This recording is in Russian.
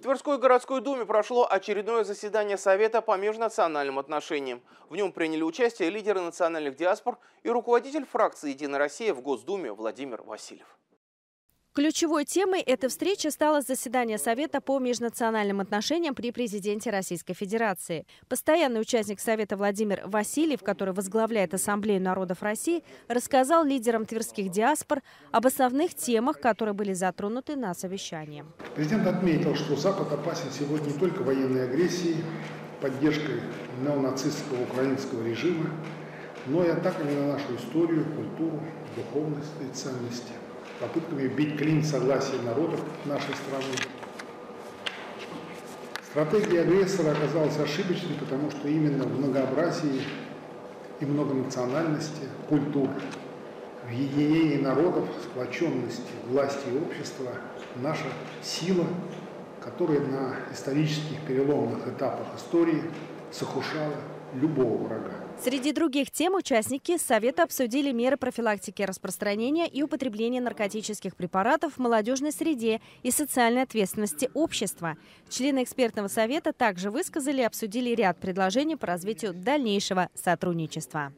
В Тверской городской думе прошло очередное заседание Совета по межнациональным отношениям. В нем приняли участие лидеры национальных диаспор и руководитель фракции «Единая Россия» в Госдуме Владимир Васильев. Ключевой темой этой встречи стало заседание Совета по межнациональным отношениям при президенте Российской Федерации. Постоянный участник Совета Владимир Васильев, который возглавляет Ассамблею народов России, рассказал лидерам тверских диаспор об основных темах, которые были затронуты на совещании. Президент отметил, что Запад опасен сегодня не только военной агрессией, поддержкой неонацистского украинского режима, но и атаками на нашу историю, культуру, духовность и ценности попытками бить клин согласия народов нашей страны. Стратегия агрессора оказалась ошибочной, потому что именно в многообразии и многонациональности культур, в единении народов, сплоченности власти и общества наша сила, которая на исторических переломных этапах истории сокрушала любого врага. Среди других тем участники Совета обсудили меры профилактики распространения и употребления наркотических препаратов в молодежной среде и социальной ответственности общества. Члены экспертного совета также высказали и обсудили ряд предложений по развитию дальнейшего сотрудничества.